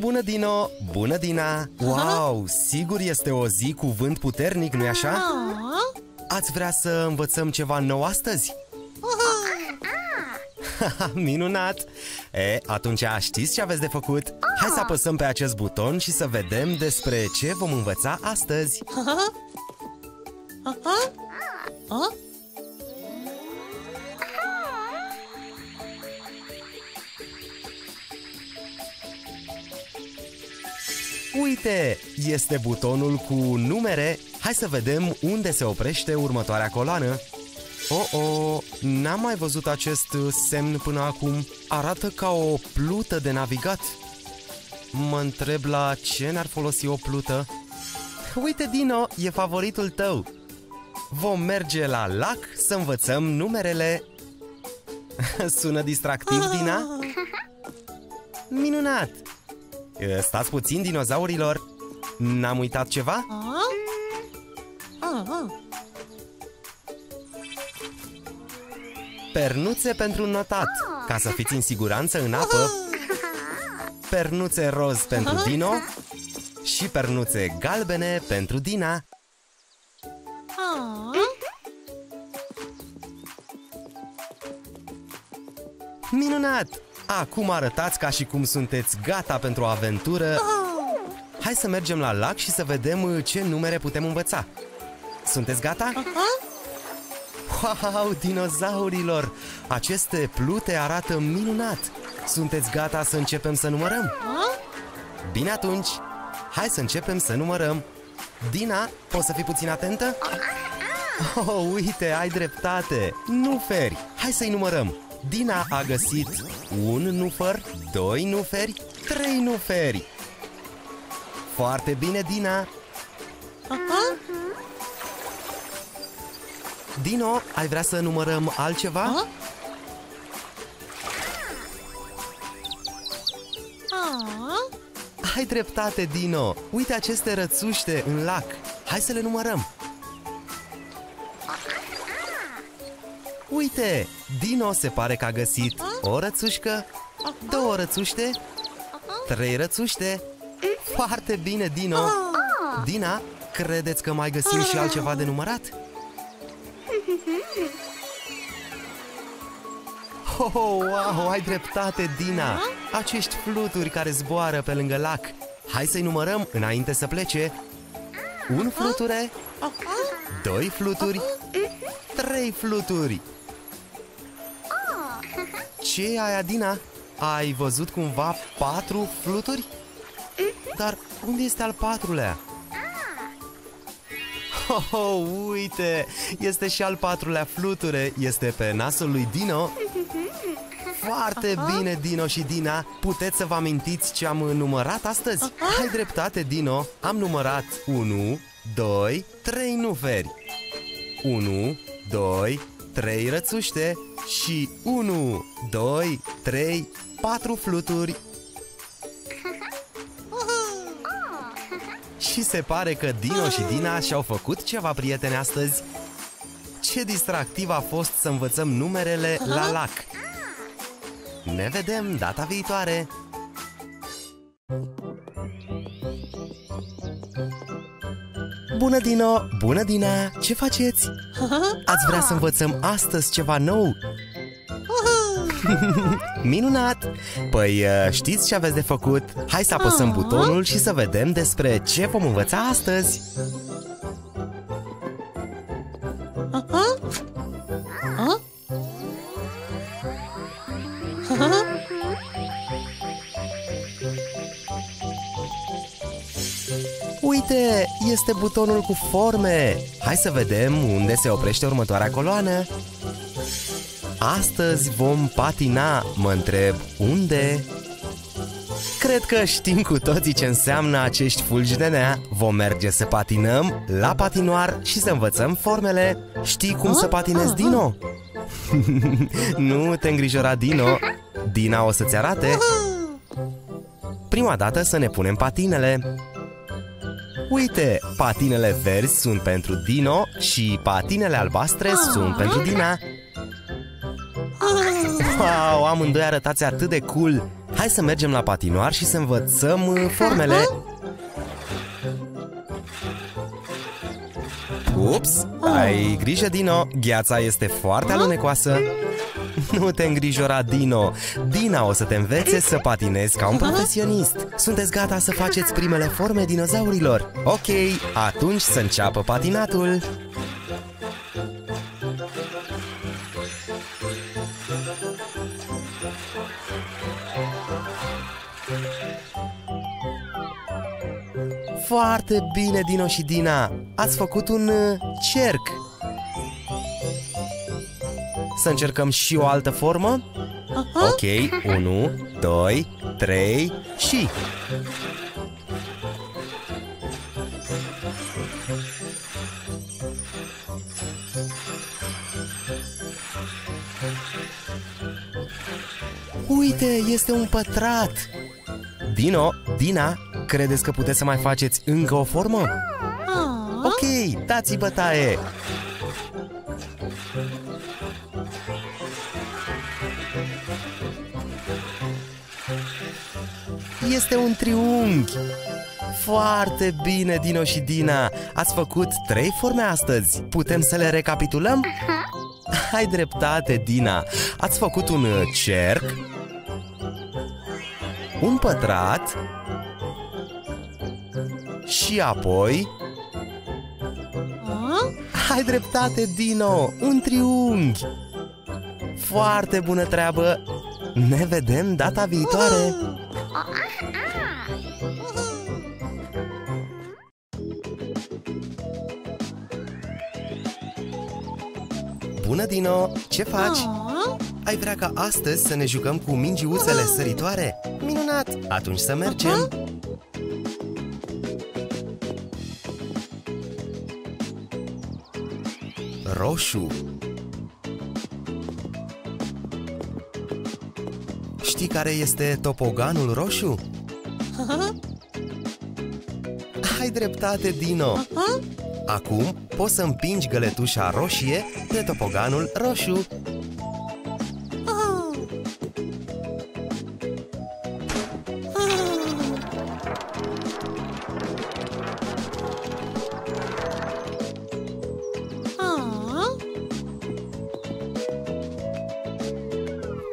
Bună, Dino! Bună, Dina! Wow! Sigur este o zi cu vânt puternic, nu-i așa? Ah, Ați vrea să învățăm ceva nou astăzi? Minunat! E, atunci știți ce aveți de făcut? Hai să apăsăm pe acest buton și să vedem despre ce vom învăța astăzi. Uite, este butonul cu numere. Hai să vedem unde se oprește următoarea coloană. Oh, oh, n-am mai văzut acest semn până acum. Arată ca o plută de navigat. Mă întreb la ce ne-ar folosi o plută. Uite, Dino, e favoritul tău. Vom merge la lac să învățăm numerele. Sună distractiv, Dina? Minunat! E, Stați puțin, dinozaurilor! N-am uitat ceva? ah, ah. Pernuțe pentru notat, ca să fiți în siguranță în apă. Pernuțe roz pentru Dino și pernuțe galbene pentru Dina. Ah, Minunat! Acum arătați ca și cum sunteți gata pentru o aventură. Hai să mergem la lac și să vedem uh, ce numere putem învăța. Sunteți gata? Wow, dinozaurilor! Aceste plute arată minunat! Sunteți gata să începem să numărăm? Bine atunci, hai să începem să numărăm. Dina, poți să fii puțin atentă? Oh, uite, ai dreptate! Nu feri! Hai să-i numărăm! Dina a găsit un nufăr, doi nuferi, trei nuferi. Foarte bine, Dina! Dino, ai vrea să numărăm altceva? ah. Ah, Ai dreptate, Dino! Uite aceste rățuște în lac! Hai să le numărăm! Uite! Dino se pare că a găsit o rățușcă, două rățuște, trei rățuște. Foarte bine, Dino! Dina, credeți că mai găsim și altceva de numărat? Oh, wow, ai dreptate, Dina! Acești fluturi care zboară pe lângă lac. Hai să-i numărăm înainte să plece. Un fluture, doi fluturi, trei fluturi. Ce e aia, Dina? Ai văzut cumva patru fluturi? Dar unde este al patrulea? Oh, oh, uite! Este și al patrulea fluture, este pe nasul lui Dino. Foarte bine, Dino și Dina! Puteți să vă amintiți ce am numărat astăzi? Ai dreptate, Dino! Am numărat 1, 2, 3 nuferi 1, 2, 3 rățuște și 1, 2, 3, 4 fluturi Și se pare că Dino și Dina și-au făcut ceva prieteni astăzi Ce distractiv a fost să învățăm numerele la lac Ne vedem data viitoare! Bună, Dino! Bună, Dina! Ce faceți? Ați vrea să învățăm astăzi ceva nou? Minunat! Păi uh, știți ce aveți de făcut? Hai să apăsăm butonul și să vedem despre ce vom învăța astăzi! ah. Uite, este butonul cu forme! Hai să vedem unde se oprește următoarea coloană! Astăzi vom patina, mă întreb, unde? Cred că știm cu toții ce înseamnă acești fulgi de nea. Vom merge să patinăm la patinoar și să învățăm formele. Știi cum să patinezi, Dino? nu te îngrijora, Dino. Dina o să-ți arate. Prima dată să ne punem patinele. Uite, patinele verzi sunt pentru Dino și patinele albastre sunt pentru Dina. Wow, amândoi arătați atât de cool! Hai să mergem la patinoar și să învățăm uh, formele. Ups, ai grijă, Dino, gheața este foarte alunecoasă. Nu te îngrijora, Dino! Dina o să te învețe să patinezi ca un profesionist. Sunteți gata să faceți primele forme dinozaurilor? Ok, atunci să înceapă patinatul! Foarte bine, Dino și Dina! Ați făcut un uh, cerc! Să încercăm și o altă formă? Ok, 1, 2, 3 și... Uite, este un pătrat! Dino, Dina, credeți că puteți să mai faceți încă o formă? Ah. Ok, dați-i bătaie! Este un triunghi! Foarte bine, Dino și Dina! Ați făcut trei forme astăzi. Putem să le recapitulăm? Ai dreptate, Dina! Ați făcut un cerc, un pătrat și apoi... Ah. Ai dreptate, Dino! Un triunghi! Foarte bună treabă! Ne vedem data viitoare! Bună, Dino! Ce faci? Ah. Ai vrea ca astăzi să ne jucăm cu mingiuțele săritoare? Minunat! Atunci să mergem! Roșu Știi care este topoganul roșu? Ai dreptate, Dino! Ah. Acum poți să împingi găletușa roșie pe topoganul roșu.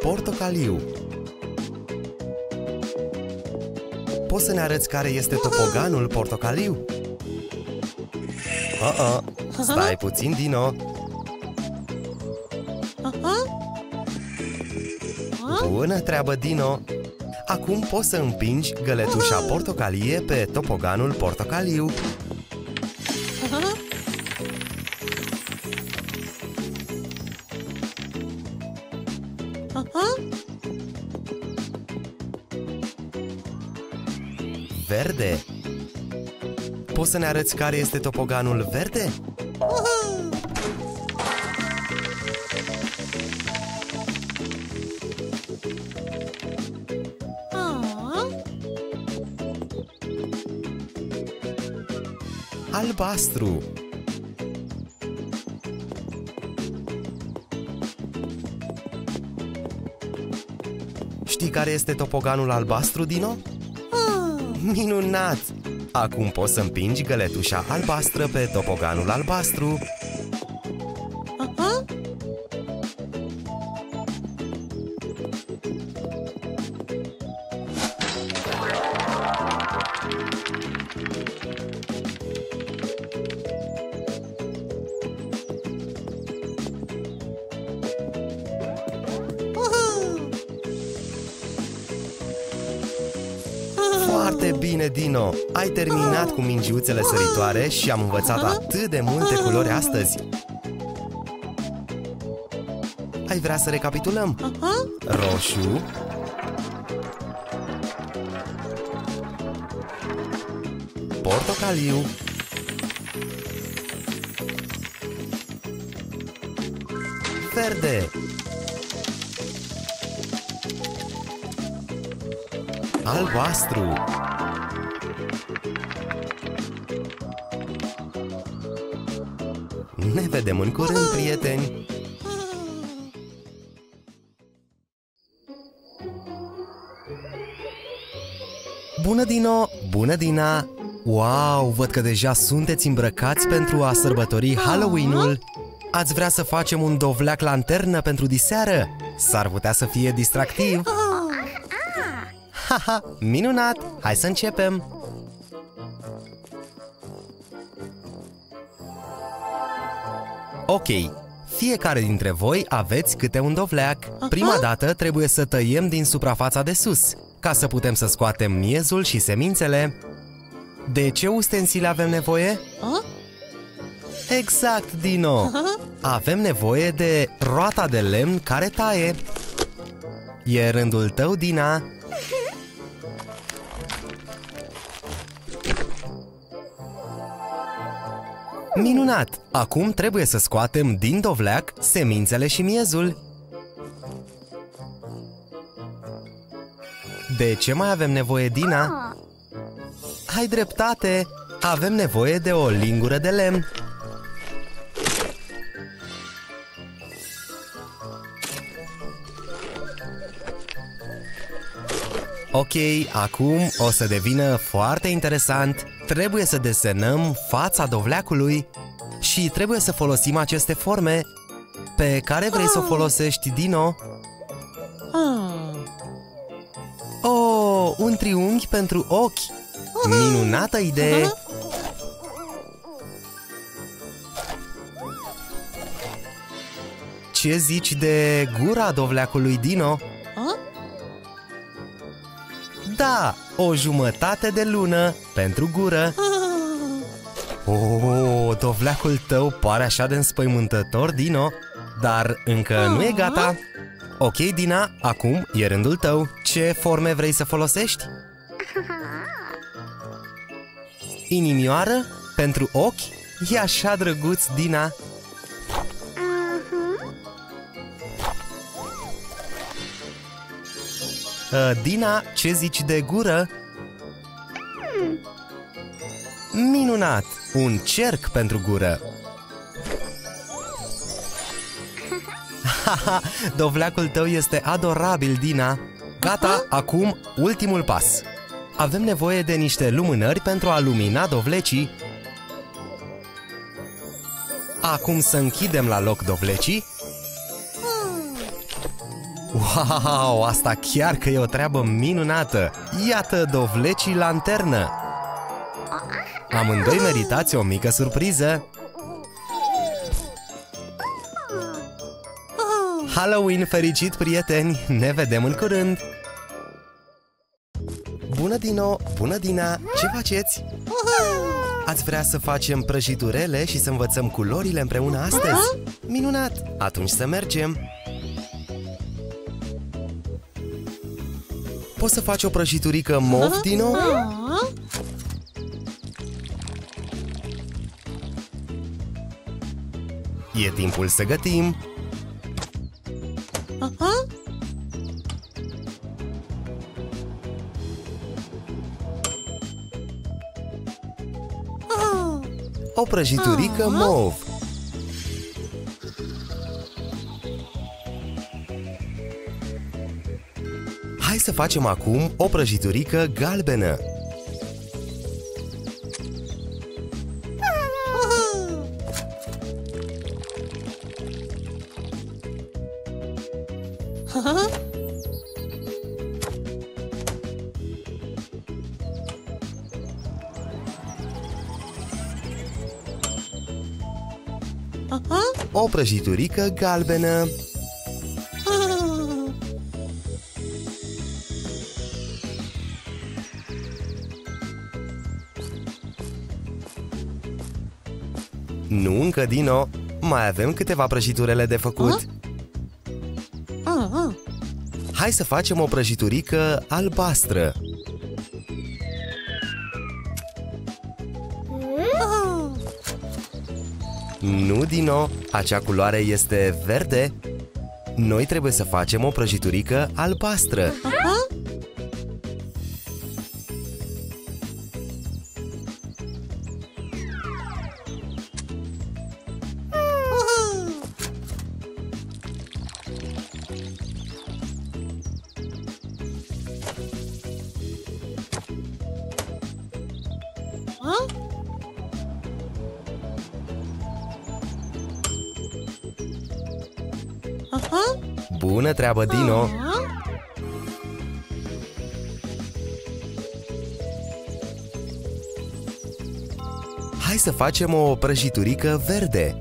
Portocaliu Poți să ne arăți care este topoganul portocaliu? Uh-uh. Stai puțin, Dino Ah. Ah. Bună treabă, Dino Acum poți să împingi găletușa portocalie pe topoganul portocaliu Poți să ne arăți care este topoganul verde? Ah. Albastru Știi care este topoganul albastru, Dino? Ah. Minunat! Acum poți să împingi găletușa albastră pe topoganul albastru Dino! Ai terminat cu mingiuțele săritoare și am învățat atât de multe culori astăzi! Ai vrea să recapitulăm? Ah. Roșu Portocaliu Verde Albastru vedem în curând, prieteni! Bună, Dino! Bună, Dina! Wow, văd că deja sunteți îmbrăcați pentru a sărbători Halloween-ul. Ați vrea să facem un dovleac lanternă pentru diseară? S-ar putea să fie distractiv. Haha, minunat! Hai să începem! Ok, fiecare dintre voi aveți câte un dovleac. Prima dată trebuie să tăiem din suprafața de sus, ca să putem să scoatem miezul și semințele. De ce ustensile avem nevoie? A? Exact, Dino! Avem nevoie de roata de lemn care taie. E rândul tău, Dina. Minunat! Acum trebuie să scoatem din dovleac semințele și miezul. De ce mai avem nevoie, Dina? Ai dreptate! Avem nevoie de o lingură de lemn. Ok, acum o să devină foarte interesant. Trebuie să desenăm fața dovleacului și trebuie să folosim aceste forme. Pe care vrei să o folosești, Dino? Ah. Oh, un triunghi pentru ochi! Minunată idee! Ce zici de gura dovleacului Dino? O jumătate de lună pentru gură. Ah. Oh, dovleacul tău pare așa de înspăimântător, Dino, dar încă nu e gata. Ok, Dina, acum e rândul tău. Ce forme vrei să folosești? Inimioară? Pentru ochi? E așa drăguț, Dina. Dina, ce zici de gură? Minunat! Un cerc pentru gură! Haha, dovleacul tău este adorabil, Dina! Gata, acum ultimul pas. Avem nevoie de niște lumânări pentru a lumina dovlecii. Acum să închidem la loc dovlecii. Wow, asta chiar că e o treabă minunată! Iată dovlecii lanternă! Amândoi meritați o mică surpriză! Ah. Halloween fericit, prieteni! Ne vedem în curând! Bună, Dino! Bună, Dina! Ce faceți? Ați vrea să facem prăjiturele și să învățăm culorile împreună astăzi? Minunat! Atunci să mergem! Poți să faci o prăjiturică mov, Dino? Ah. E timpul să gătim! Aha. Ah. O prăjiturică Ah. mov! Hai să facem acum o prăjiturică galbenă! Ah. Aha. Aha. O prăjiturică galbenă! Nu încă, Dino! Mai avem câteva prăjiturele de făcut! Ah? Ah, ah. Hai să facem o prăjiturică albastră! Ah. Nu, Dino! Acea culoare este verde! Noi trebuie să facem o prăjiturică albastră! Aha. Treabă, Dino! Aha. Hai să facem o prăjiturică verde!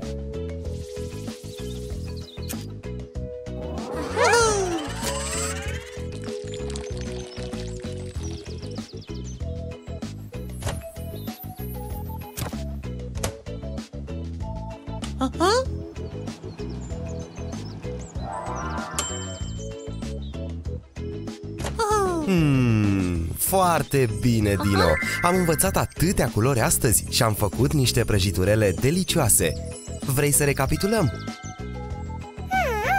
Bine, Dino! Am învățat atâtea culori astăzi și am făcut niște prăjiturele delicioase. Vrei să recapitulăm? Ah.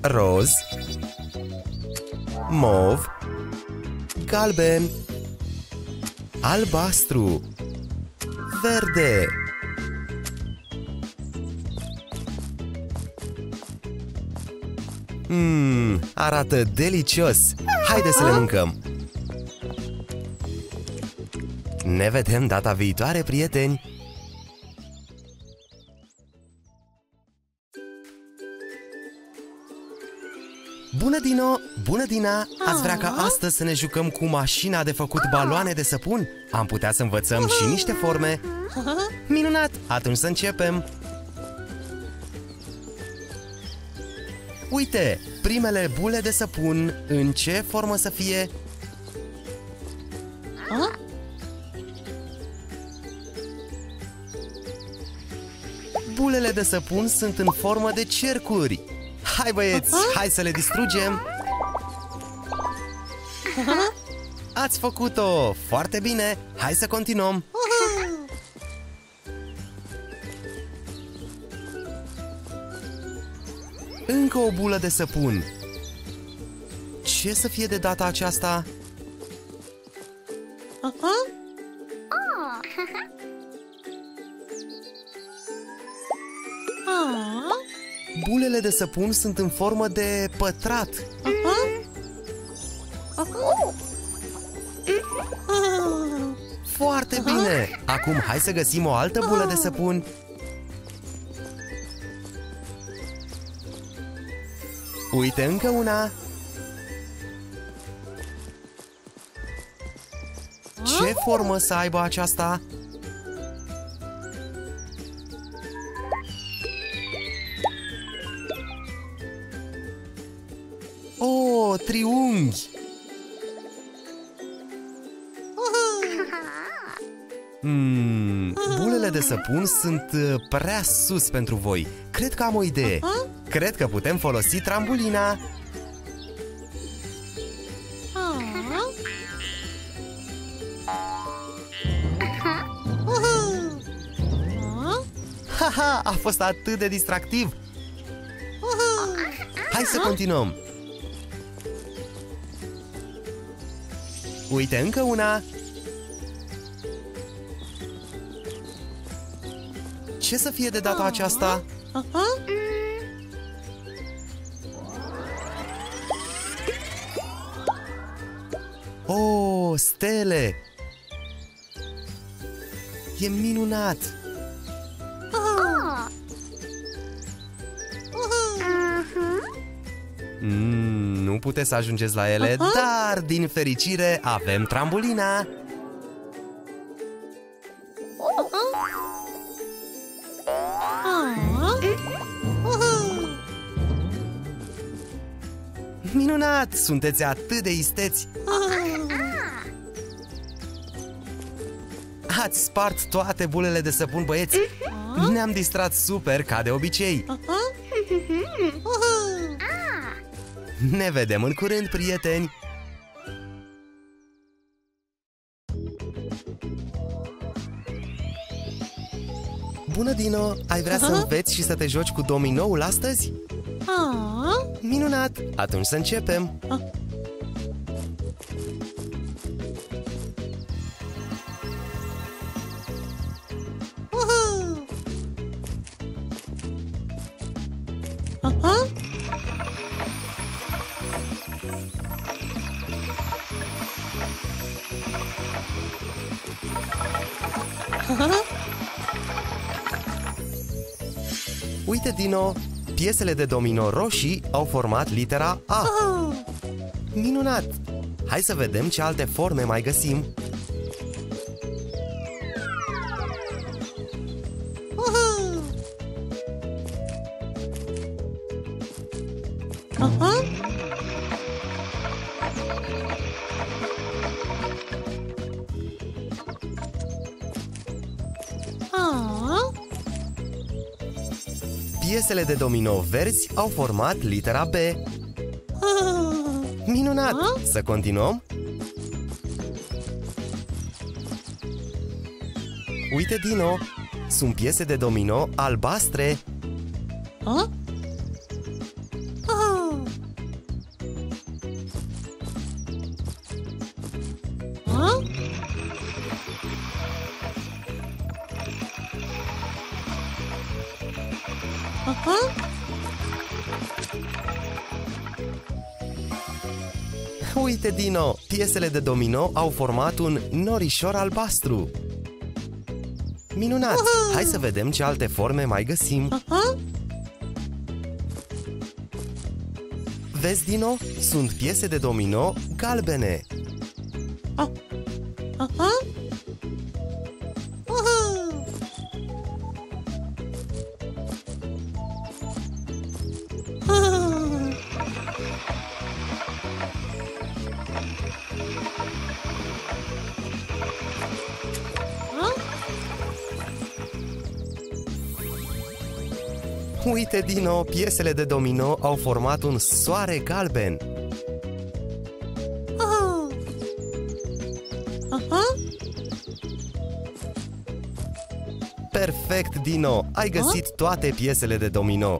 Roz Mov Galben Albastru Verde Mmm, arată delicios! Haide să le mâncăm! Ne vedem data viitoare, prieteni! Bună, Dino! Bună, Dina! Ați vrea ca astăzi să ne jucăm cu mașina de făcut baloane de săpun? Am putea să învățăm și niște forme. Minunat! Atunci să începem! Uite, primele bule de săpun, în ce formă să fie? Ah. Bulele de săpun sunt în formă de cercuri. Hai băieți, hai să le distrugem! Ați făcut-o! Foarte bine! Hai să continuăm! Încă o bulă de săpun. Ce să fie de data aceasta? Aha. Ah. Bulele de săpun sunt în formă de pătrat. Aha. Ah. Foarte bine! Acum hai să găsim o altă bulă de săpun. Uite încă una! Ce formă să aibă aceasta? Oh, triunghi! Hmm, bulele de săpun sunt uh, prea sus pentru voi. Cred că am o idee. Aha. Cred că putem folosi trambulina. Ah. Ah. Haha, a fost atât de distractiv. Hai să continuăm. Uite încă una. Ce să fie de data aceasta? Aha. Oh, stele! E minunat! Ah. Mm, nu puteți să ajungeți la ele, Aha. dar, din fericire, avem trambulina! Ah. Minunat! Sunteți atât de isteți! Ați spart toate bulele de săpun, băieți! Ne-am distrat super, ca de obicei! Aha. Ne vedem în curând, prieteni! Bună, Dino! Ai vrea să Aha. înveți și să te joci cu dominoul astăzi? Ah. Minunat! Atunci să începem! Piesele de domino roșii au format litera A. Ah. Minunat! Hai să vedem ce alte forme mai găsim. Piesele de domino verzi au format litera B. ah, Minunat! A? Să continuăm? Uite, Dino! Sunt piese de domino albastre. Aha! Uite, Dino! Piesele de domino au format un norișor albastru. Minunat! Uhu! Hai să vedem ce alte forme mai găsim. Aha! Vezi, Dino? Sunt piese de domino galbene. Uite, Dino! Piesele de domino au format un soare galben. Ah. Aha! Perfect, Dino! Ai găsit toate piesele de domino.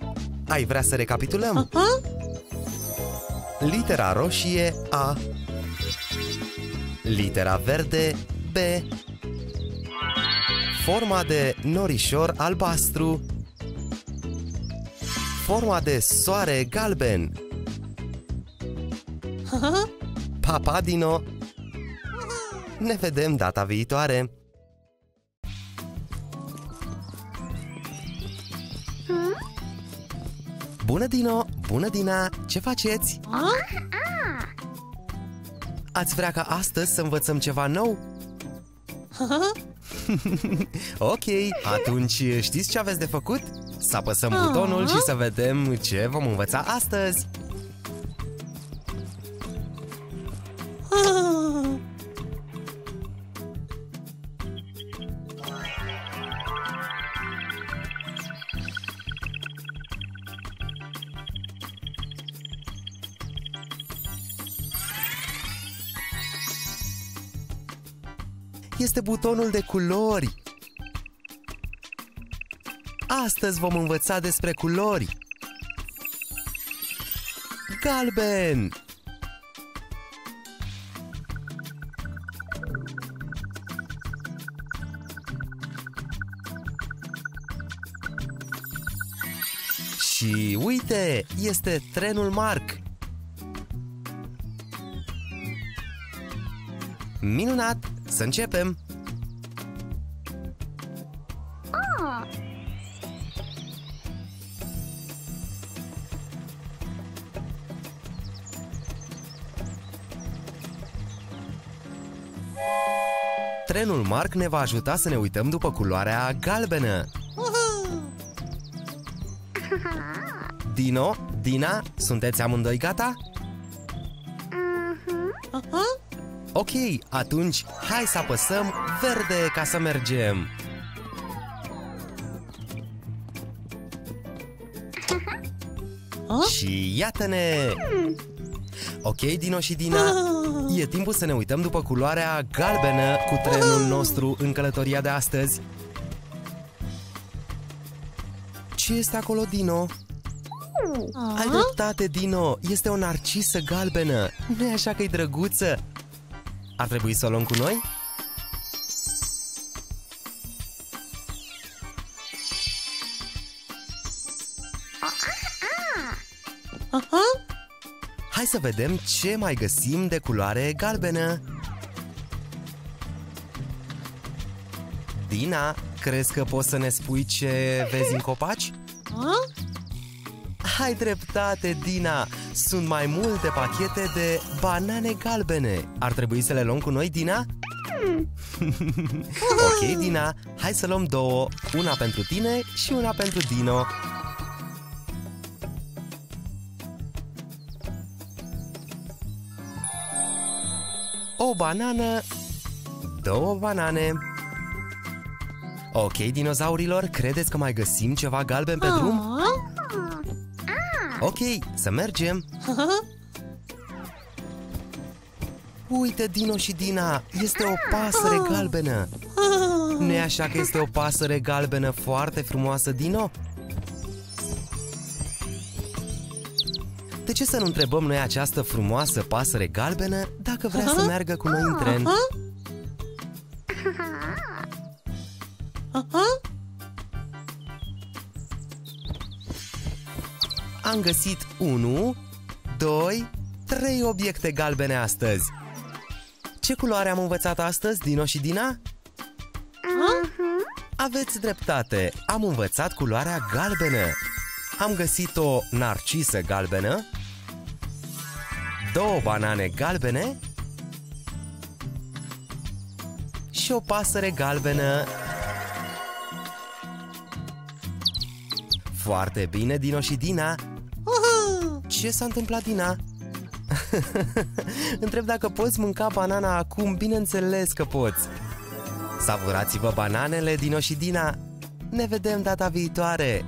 Ai vrea să recapitulăm? Aha! Litera roșie A Litera verde B Forma de norișor albastru Forma de soare galben Aha! Papa Dino Ne vedem data viitoare Bună Dino, bună Dina, ce faceți? Ah? Ați vrea ca astăzi să învățăm ceva nou? Aha! Ok, atunci știți ce aveți de făcut? Să apăsăm Ah. butonul și să vedem ce vom învăța astăzi Ah. Este butonul de culori Astăzi vom învăța despre culori Galben Și uite, este trenul Marc Minunat! Să începem! Trenul Marc ne va ajuta să ne uităm după culoarea galbenă. Woohoo! Dino, Dina, sunteți amândoi gata? Aha! Ok, atunci hai să apăsăm verde ca să mergem. Ah? Și iată-ne! Ok, Dino și Dina, Ah. e timpul să ne uităm după culoarea galbenă cu trenul nostru în călătoria de astăzi. Ce este acolo, Dino? Ai Ah? dreptate, Dino! Este o narcisă galbenă! nu e așa că e drăguță? Ar trebui să o luăm cu noi? Să vedem ce mai găsim de culoare galbenă. Dina, crezi că poți să ne spui ce vezi în copaci? Ah? Ai dreptate, Dina! Sunt mai multe pachete de banane galbene. Ar trebui să le luăm cu noi, Dina? ok, Dina, hai să luăm două. Una pentru tine și una pentru Dino. Banană, două banane. Ok, dinozaurilor, credeți că mai găsim ceva galben pe drum? Ah? Ok, să mergem! Uite, Dino și Dina, este o pasăre galbenă! nu e așa că este o pasăre galbenă foarte frumoasă, Dino? Ce să nu întrebăm noi această frumoasă pasăre galbenă dacă vrea să meargă cu noi în tren? Aha? Am găsit 1, 2, 3 obiecte galbene astăzi. Ce culoare am învățat astăzi, Dino și Dina? Aveți dreptate, am învățat culoarea galbenă. Am găsit o narcisă galbenă, două banane galbene și o pasăre galbenă. Foarte bine, Dino și Dina! Ce s-a întâmplat, Dina? Întreb dacă poți mânca banana acum, bineînțeles că poți! Savurați-vă bananele, Dino și Dina! Ne vedem data viitoare!